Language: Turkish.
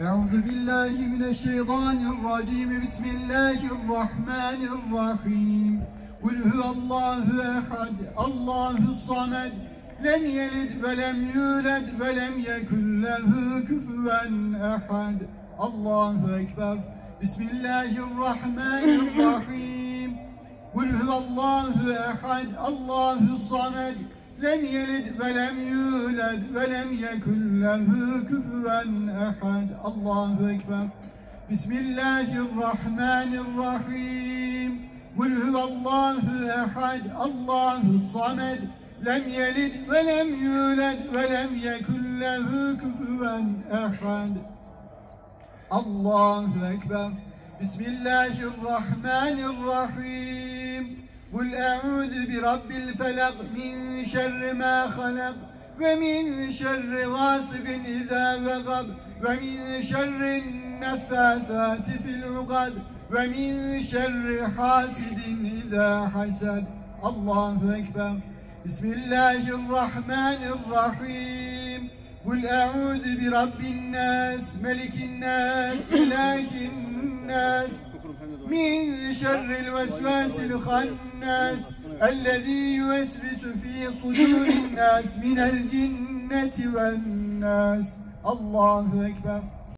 Euzu billahi mineşşeytanirracim. Bismillahirrahmanirrahim. Kul huvallahu ehad. Allahu samed. Lem yelid ve lem yulad ve lem yekun lehu küfüven ehad. Allahu ekber. Bismillahirrahmanirrahim. Kul huvallahu ehad. Allahu samed lem yelid ve lem yulad ve lem yekun lehu küfüven ehad. Allahu Ekber. Bismillahirrahmanirrahim. Kul huvallahu ehad. Allahu samed. Lem yelid ve lem yulad ve lem yekun lehu küfüven ehad. Allahu Ekber. Bismillahirrahmanirrahim. قل أعوذ برب الفلق من شر ما خلق ومن شر غاسق إذا وقب ومن شر النفاثات في العقد ومن شر حاسد إذا حسد. الله أكبر. بسم الله الرحمن الرحيم. قل أعوذ برب الناس ملك الناس إله الناس من شر الوسواس الخناس الذي يوسوس في صدور الناس من الجنة والناس. الله أكبر.